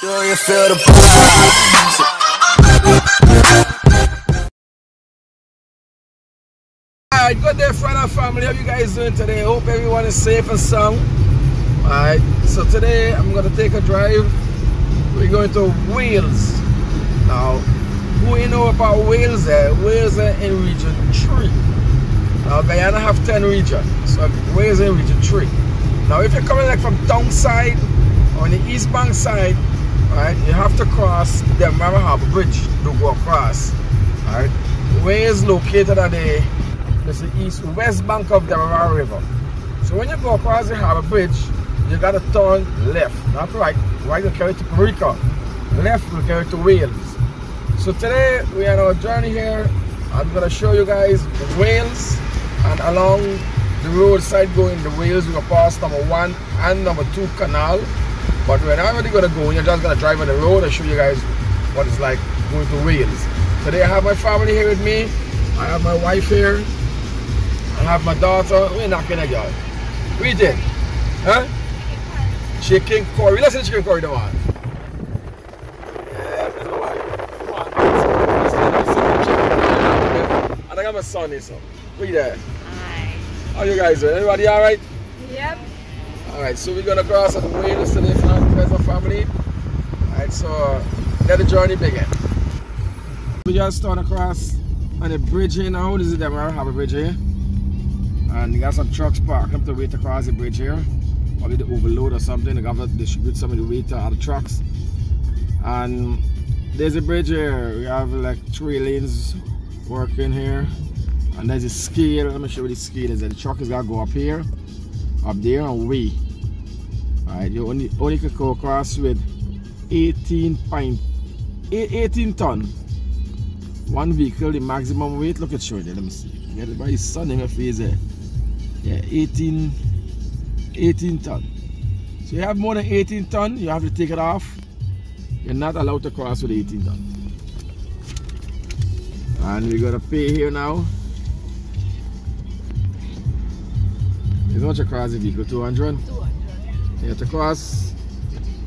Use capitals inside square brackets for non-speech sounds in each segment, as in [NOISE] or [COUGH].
Do you feel the? Alright, good day friend and family. How you guys doing today? Hope everyone is safe and sound. Alright, so today I'm gonna take a drive. We're going to Wales. Now, who you know about Wales there? Wales in region 3. Now Guyana have 10 regions. So Wales in region 3. Now if you're coming like from downside on the east bank side, right, you have to cross the Demerara Harbour Bridge to go across. all right? Where is located at the it's the east west bank of the Demerara River. So when you go across the harbour bridge, you gotta turn left, not right. Right will carry to Parika. Left will carry to Wales. So today we are on a journey here. I'm gonna show you guys Wales and along the roadside going to Wales we're gonna pass number one and number two canal. But we're not really gonna go, you're just gonna drive on the road and show you guys what it's like going to Wales. Today I have my family here with me. I have my wife here. I have my daughter. We're knocking at y'all. We did. Huh? Chicken curry. Let's chicken curry the one. Yeah, that's all right. And I got my son here, so. We there. Hi. How you guys doing? Everybody alright? Yep. Alright, so we're gonna cross at Wales today for the Kaiser family. Alright, so let the journey begin. We just turn across on the bridge here now. This is the Harbour Bridge here. And you got some trucks parked up to wait to cross the bridge here. Probably the overload or something. The government distribute some of the weight to other trucks. And there's a bridge here. We have like three lanes working here. And there's a scale. Let me show you the scale is. The truck is gonna go up here, up there, and way. Alright, you only only can go across with 18 pint, 18 ton. One vehicle, the maximum weight. Look at show there. Let me see. Get it by his son in my face there. Yeah, 18, 18 ton. So you have more than 18 ton, you have to take it off. You're not allowed to cross with 18 ton. And we're gonna pay here now. You know what you cross the vehicle, 200? 200. Have to cross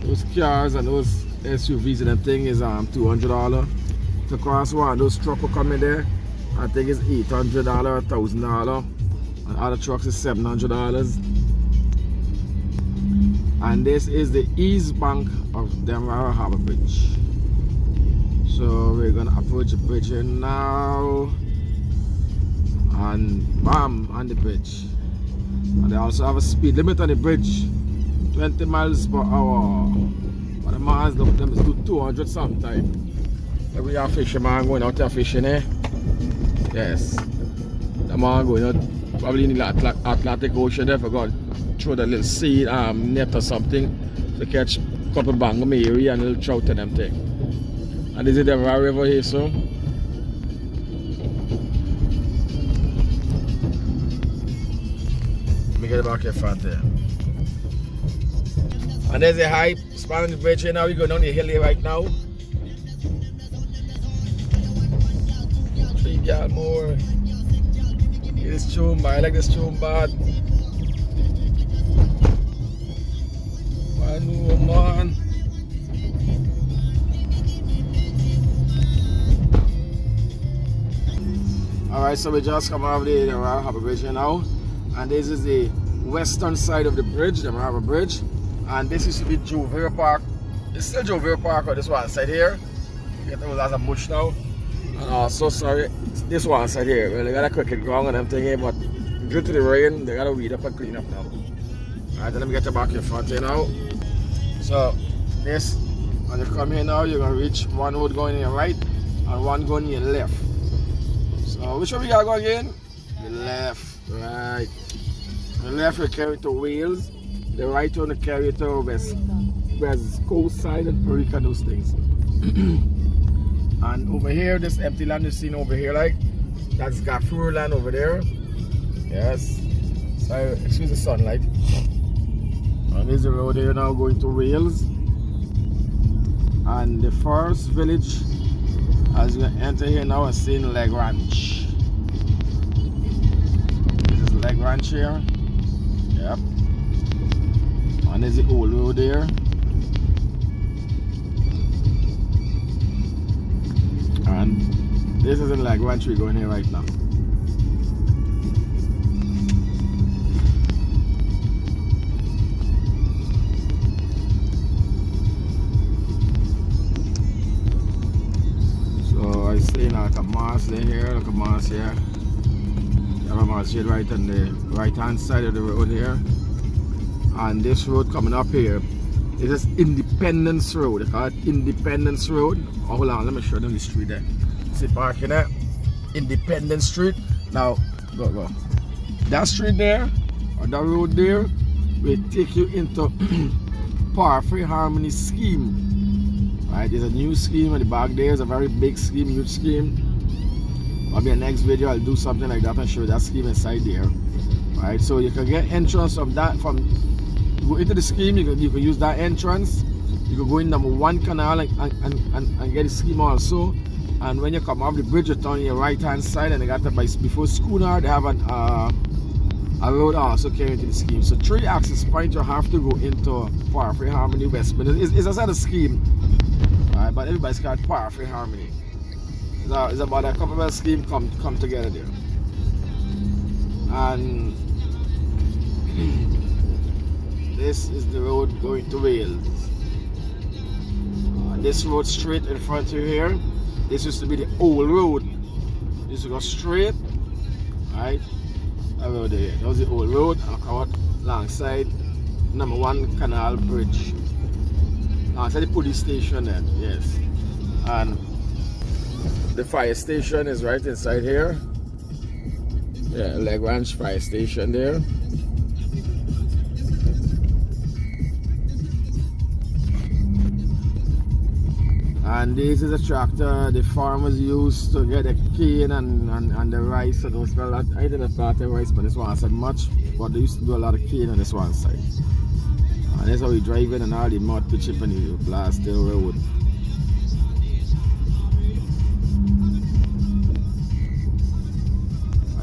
those cars and those SUVs and them thing is um $200. To cross one, those truck will come in there. I think it's $800, $1,000. And other trucks is $700. And this is the east bank of Demerara Harbour Bridge. So we're gonna approach the bridge here now. And bam, on the bridge. And they also have a speed limit on the bridge. 20 miles per hour. But the man's look them is do 200 sometime. Like we are fisherman going out there fishing eh? Yes. The man going out probably in the Atlantic Ocean there forgot throw the little seed um, net or something to catch a couple bangamary and a little trout and them thing. And this is the river here so. Let me get back here front there. And there's a high span bridge here now. We're going down the hill here right now. Three gal more. This chumba, I like this chumba. One woman. Alright, so we just come over the Demerara Harbour Bridge here now. And this is the western side of the bridge, the Harbour Bridge. And this used to be Jovera Park. It's still Jovera Park on this one side here. Get those as a bush now. And also, sorry, this one side here. Well, they got a cricket ground and everything here, but due to the rain, they got to weed up and clean up now. Alright, let me get you back in front here now. So, this, when you come here now, you're to reach one road going in your right and one going in your left. So, which one we gotta go again? The left, right. The left will carry to Wales. The right on the carry to West, West Coast side and Parika, those things. [CLEARS THROAT] and over here, this empty land you seen over here, like, that's Gaffoor land over there. Yes. So, excuse the sunlight. And there's the road here now going to Wales. And the first village, as you enter here now, is seeing Leg Ranch. This is Leg Ranch here. Yep. And there's the old road there. And this isn't like one tree going here right now. So I see now like a mass here, like a mass here. You have a mass right on the right hand side of the road here. And this road coming up here here is Independence Road. It Independence Road. Oh, hold on, let me show them the street there. See parking there. Independence Street. Now, go, go. That street there, or that road there, will take you into [CLEARS THROAT] Parfaite Harmonie scheme. Right, there's a new scheme in the back there. It's a very big scheme, huge scheme. Maybe in the next video I'll do something like that and show that scheme inside there. Right, so you can get entrance from that from go into the scheme, you can, you can use that entrance. You can go in number one canal and, and, and, and get the scheme also. And when you come off the bridge, you turn your right hand side and they got the by before schooner, they have an uh, a road also carrying to the scheme. So three access points you have to go into Parfaite Harmonie Westminster. It's, it's a scheme. Right, but everybody's got Parfaite Harmonie. It's, a, it's about a couple of schemes come come together there. And [CLEARS THROAT] this is the road going to Wales. Uh, this road straight in front of you here, this used to be the old road. This go straight, right? Road there. That was the old road. Come alongside number one canal bridge. Alongside the police station then, yes. And the fire station is right inside here. Yeah, Leg Ranch Fire Station there. And this is a tractor the farmers use to get the cane and, and, and the rice. So those well, I didn't plant the rice, but this one said much. But they used to do a lot of cane on this one side. And that's how we drive in and all the mud chip and the blast the road.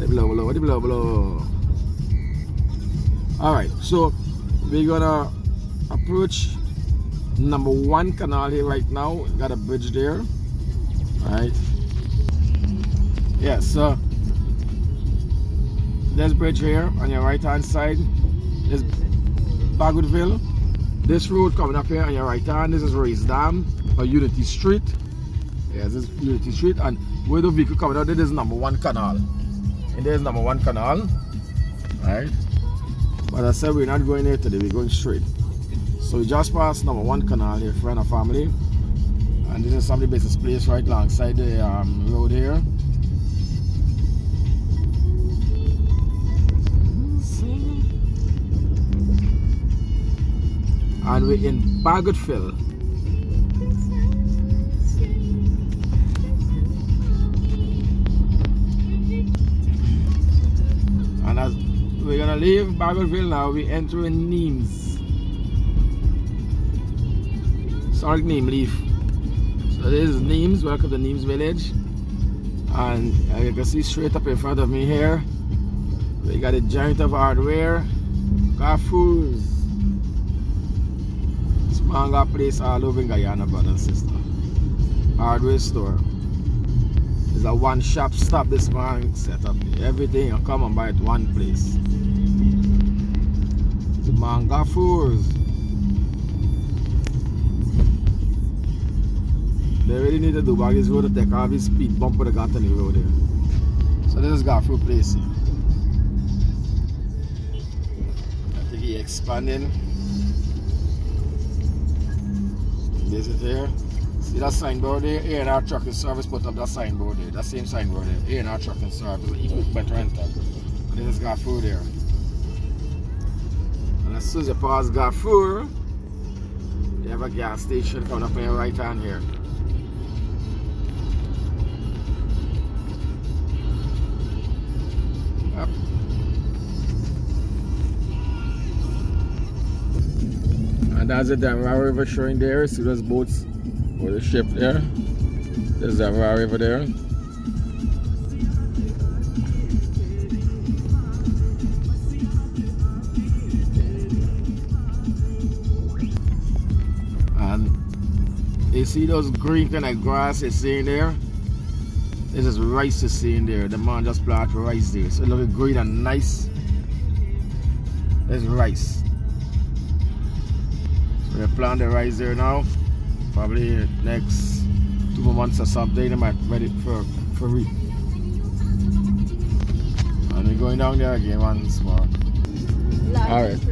Below, below, below, below. Alright, so we're gonna approach number one canal here right now. Got a bridge there. Right yeah so there's bridge here on your right hand side there's Bagotville this road coming up here on your right hand this is Race Dam or Unity Street. Yes this is Unity Street and where the vehicle coming out there is number one canal and there's number one canal right but I said we're not going there today we're going straight so we just passed number one canal here, friend and family. And this is some of the business place right alongside the um, road here. And we're in Bagotville. And as we're gonna leave Bagotville now, we enter in Nismes. Sorry, Neem Leaf. So this is Nismes, welcome to Nismes Village. And you can see straight up in front of me here, we got a giant of hardware, Gaffoor's. This man got place all over in Guyana, brother and sister. Hardware store. It's a one shop stop this man set up. Everything you come and buy at one place. The man Gaffoor's. They really need to do back this road to take off his speed bump with the got on the road here. So this is got through place. I think he expanding. This is here. See that signboard there? A and R trucking service put up that signboard there. That same signboard there. A and R trucking service, equipment rental. This is Gaffoor there. And as soon as you pass Gaffoor, you have a gas station coming up on your right hand here. And that's the Demerara River showing there. See those boats or the ship there. There's the Demerara River there. And you see those green kind of grass you see there? This is rice to see in there. The man just planted rice there. So it looks green and nice. There's rice. They plant the rice there now. Probably next two months or something, they might ready for for reap. And we're going down there again once more. Alright.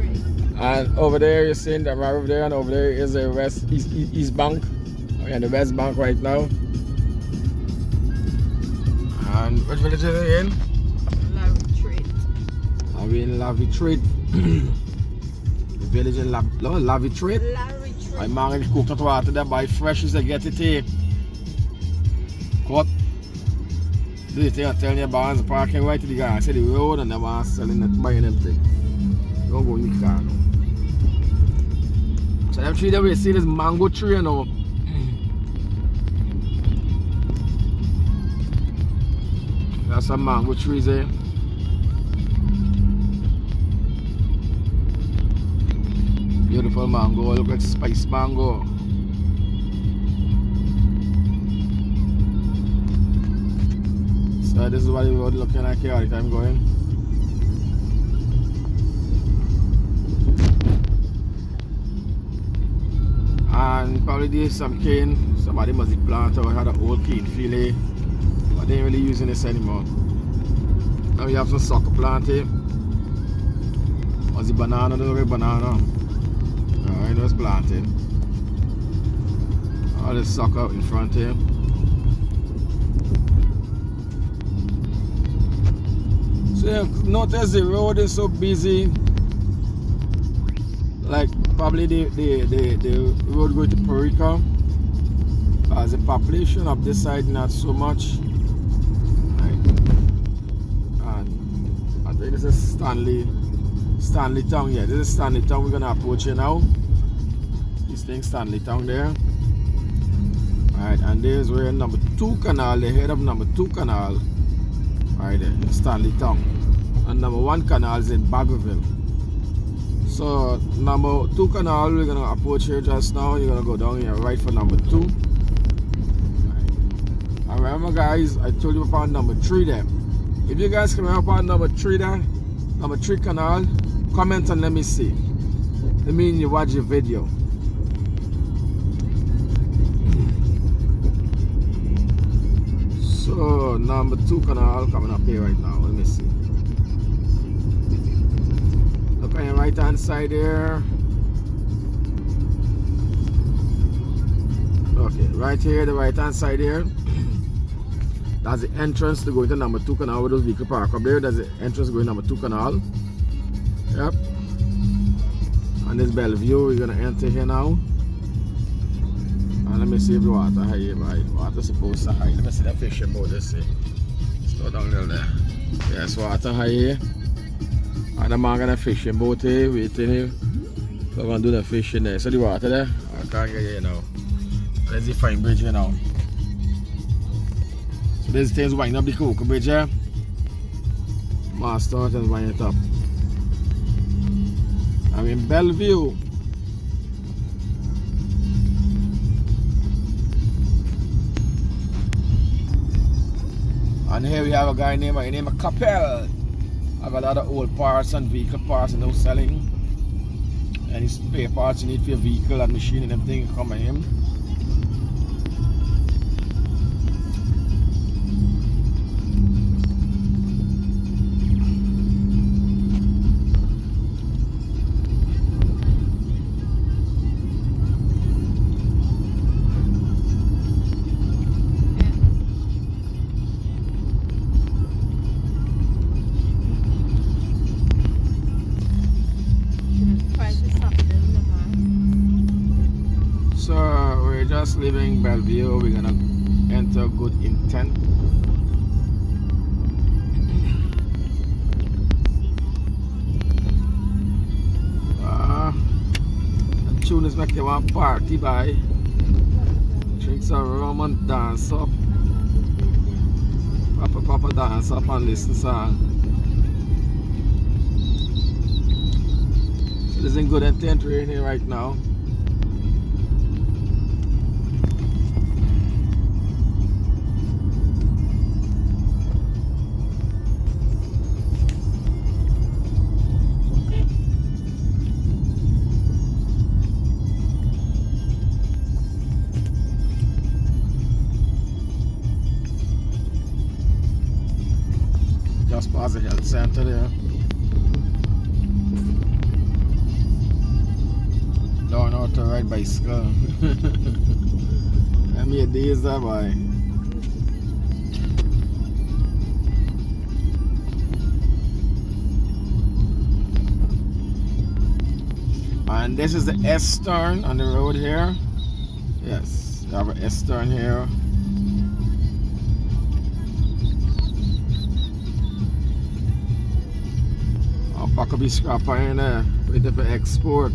And over there you're seeing that right over there and over there is the west east, east bank. We're in the west bank right now. And which village is it again? Lavitrate. Are we in Lavitrate? the [CLEARS THROAT] village in La, no, Lavitrate? Lavitrate. Ah. My man is cooked water there buy fresh as they get it here. Cut. Do the thing I tell you barns parking right to the guy. I say the road and they want selling it buying them thing. Don't go in the car now. So them tree that we see this mango tree you know. That's some mango trees there. Mango, look like spice mango. So this is what the road looking like here time going. And probably there's some cane, somebody must have planted or had an old cane field but they ain't really using this anymore. Now we have some sucker plant here. Was the banana, the little banana. Alright, that's planted. All this sucker in front here. So you notice the road is so busy. Like probably the, the, the, the road going to Parika. As the population of this side not so much. I think this is Stanley Stanley Town. Yeah, this is Stanley Town. We're gonna approach here now. Thing Stanley Town there. Alright, and there's where number two canal, the head of number two canal. Right there, Stanley Town. And number one canal is in Bagotville. So number two canal we're gonna approach here just now. You're gonna go down here right for number two. Right. And remember guys, I told you about number three there. If you guys can up on number three there, number three canal, comment and let me see. Let me you watch the video. Number two canal coming up here right now. Let me see. Look on your right hand side here. Okay, right here, the right hand side here. [CLEARS THROAT] That's the entrance to go into number two canal with those vehicle park up there. That's the entrance going number two canal. Yep. And this Bellevue, we're gonna enter here now. Let me see if the water high here, right? Water supposed to high. Let me see the boat, let's see. Slow down little there. Yes, water high here. And the man got a fishing boat here, waiting here. So I'm eh? Eh? gonna do the fishing there. So the water there, I can't get here now. There's the fine bridge here now. So there's things winding up the Coca Bridge here. Start and wind it up. I'm in Bellevue. And here we have a guy named, the name Capel. Have a lot of old parts and vehicle parts and no selling. Any spare parts you need for your vehicle and machine and everything come by him. Bellevue. We're gonna enter Good Intent. Ah, tune is making one party by. Drink some rum and dance up. Papa Papa dance up and listen song. So this is in Good Intent we're here right now. Past the health center there. Learn how to ride bicycle. I made days that boy. And this is the S turn on the road here. Yes, you have an S turn here. A scrapper in there, waiting for export.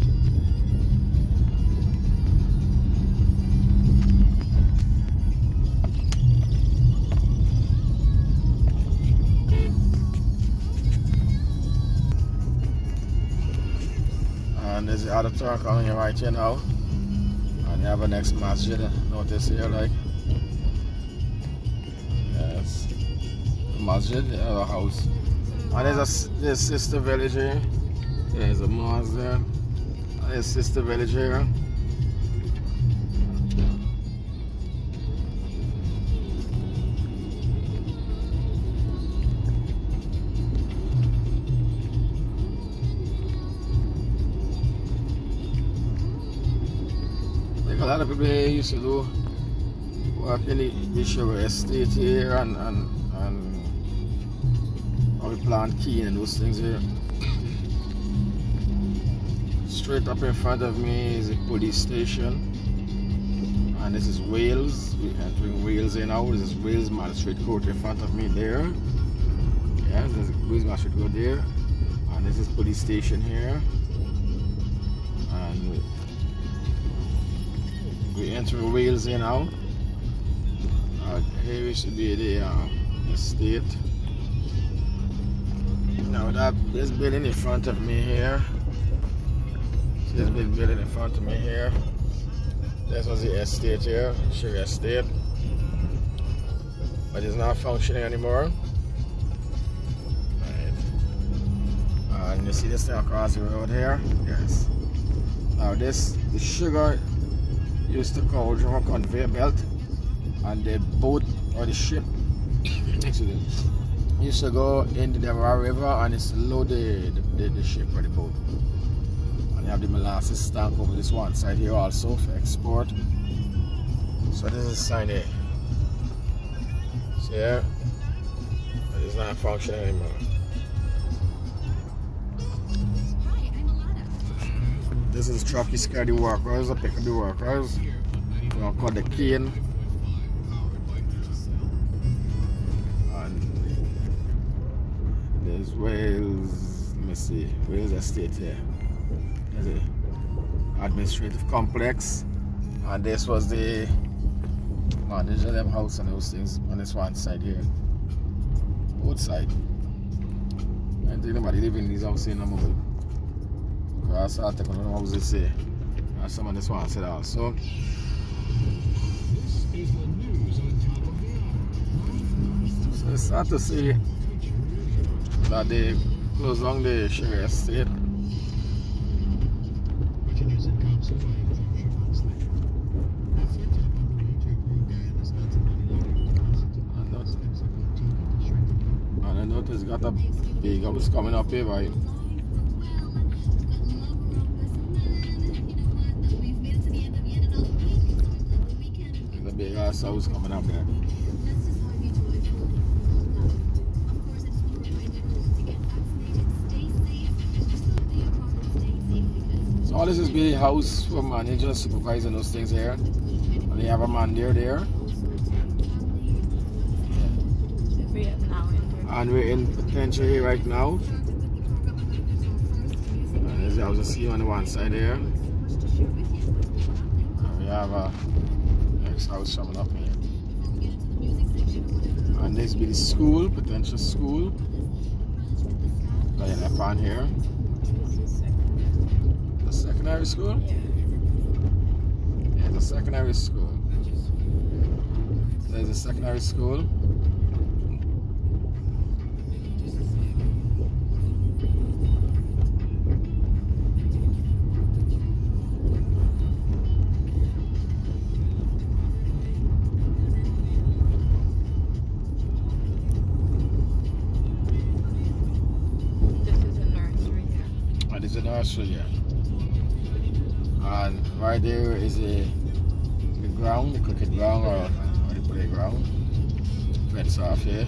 And there's the other truck on your right here now. And you have a next masjid, notice here like. Yes. Masjid, have uh, a house. There's a there's sister village here. There's a mosque there. And there's sister village here. A lot of people here used to do work in the Bishop Estate here and, and, plant key and those things here. Straight up in front of me is a police station. And this is Wales. We're entering Wales here now. This is Wales Magistrate Court in front of me there. Yeah, there's Wales Magistrate Court there. And this is police station here. And we enter Wales here now. Uh, here we should be the uh, estate. Now that this building in front of me here. This big building in front of me here. This was the estate here, Sugar Estate. But it's not functioning anymore. Right. And you see this thing across the road here? Yes. Now this the sugar used to go over a conveyor belt and the boat or the ship [COUGHS] excuse used to go into the river and it's load the, the, the, ship or the boat. And you have the molasses tank over this one side here also for export. So this is a sign here. See here? It's not functioning anymore. This is truck is carry the workers, I pick up the workers. You know, cut the cane. Wales, let me see, Wales Estate here. There's the administrative complex. And this was the manager of them house and those things on this one side here. Both side. I don't think nobody live in these houses no more. Because I take on the houses say. And some of this one said also. So it's sad to see that they close down the Sugar Estate. And I noticed got a big house coming up here right? the big ass house coming up there. All this is the house for manager, supervising those things here. And they have a man there there. And we're in Patentia here right now. And the house you see on the one side there. And we have a next house coming up here. And this be the school, Patentia school. Your left on here secondary school? Yeah. It's a secondary school. There's a secondary school. This is a nursery, yeah. Oh, a nursery, yeah right there is a the ground, the cricket ground or, the playground. Fence off here.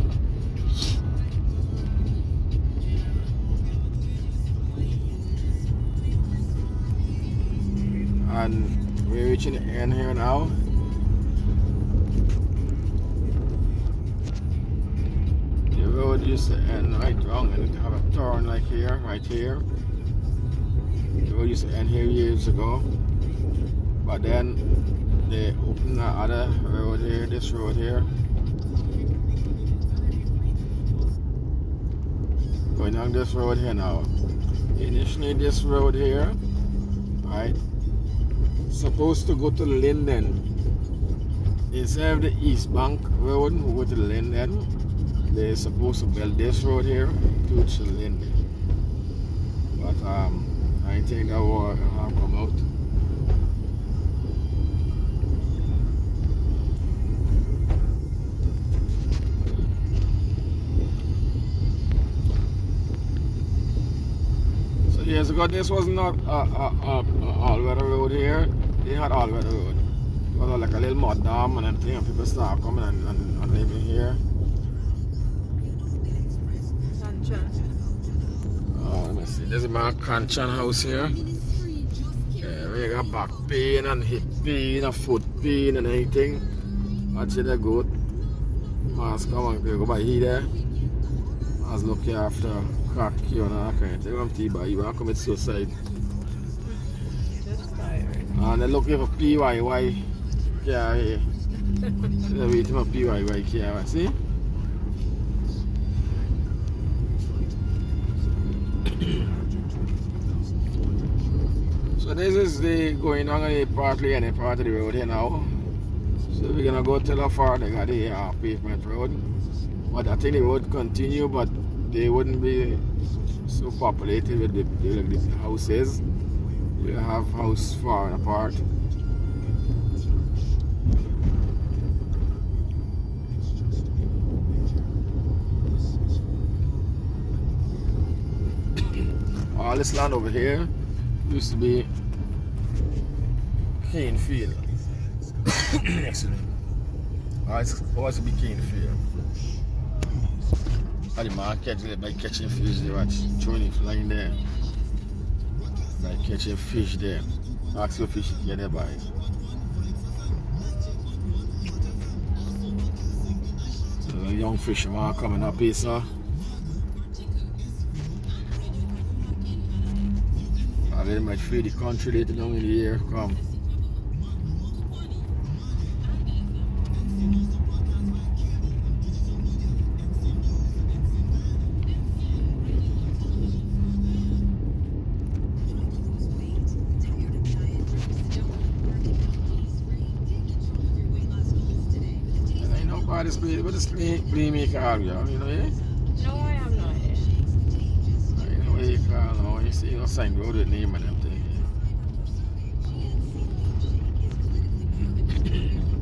And we're reaching the end here now. The road used to end right wrong and have a turn like here, right here. The road used to end here years ago. But then they opened the other road here, this road here. Going on this road here now. Initially this road here, right, supposed to go to Linden. Instead of the East Bank Road, we go to Linden. They're supposed to build this road here to Linden. But um, I think that will have come out. Years ago, this was not a, all-weather road here. They had all-weather road. It was like a little mud dam and everything, and people start coming and, and, and living here. Oh, let me see. There's my Kanchan house here. Yeah, we got back pain and hip pain and foot pain and anything. Watch it, good. Must come and go by here there. Must look after crack you and all kind. I'm tea by you want to commit suicide. Just. And they're looking for PYY. Yeah, here. They're waiting for PYY here. See? So this is the going on the partly any part of the road here now. So we're gonna go till how far they got the uh, pavement road. But I think the road continue but they wouldn't be so populated with the, with the houses. We'll have house far apart. All this land over here used to be cane field. Oh, it's always to be cane field. At the market, they by catching fish, they watch throwing flying there. By catching fish there. Ask your fish get there by. The young fisherman coming up here, sir. I very much feel the country later down in the year come. Nobody's play, but it's play, play me call you, you know, yeah? No, I am not here. I know what you call now, you see, you know, sign road with name and them thing. Mm-hmm.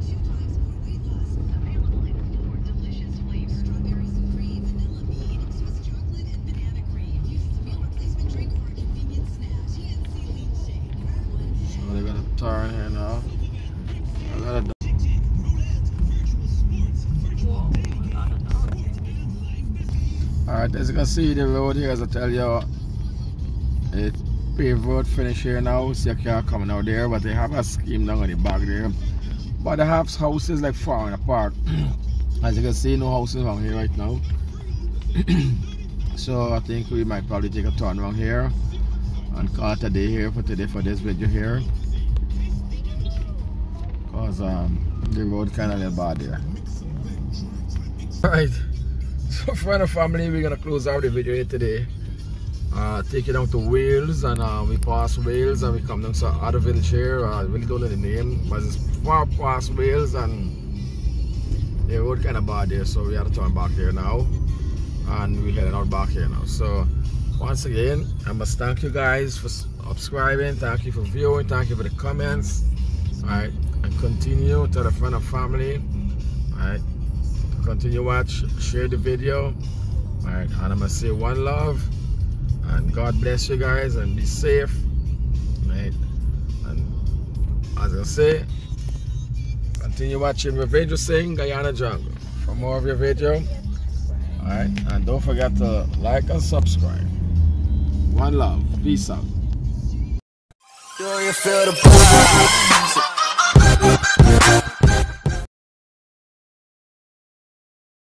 So they're gonna turn here now. I gotta do- Alright, as you can see the road here, as I tell you, it paved road finish here now, so you can't come out there, but they have a scheme down on the back there. But they have houses like far apart. [CLEARS THROAT] As you can see, no houses around here right now. [CLEARS THROAT] so I think we might probably take a turn around here and call it a day here for today for this video here. Cause um, the road kind of little bad there. Alright, [LAUGHS] so friend and family, we're gonna close out the video here today. Uh, take it down to Wales and uh, we pass Wales and we come down to other village here. I really don't know the name, but it's far past Wales and the road kind of bad there, so we have to turn back here now. And we're heading out back here now. So once again, I must thank you guys for subscribing, thank you for viewing, thank you for the comments. Alright, and continue to the friend and family. Alright, continue watch, share the video. Alright, and I'm gonna say one love And God bless you guys and be safe. Right? And as I say, continue watching Ravindra Singh Guyana Jungle for more of your video. Alright, and don't forget to like and subscribe. One love. Peace out.